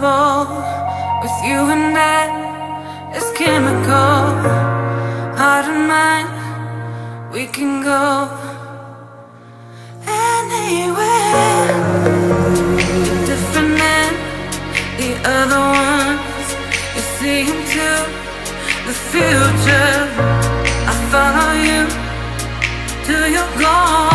with you and I. It's chemical, heart and mind. We can go anywhere. Different men, the other ones. You see into the future. I follow you till you're gone.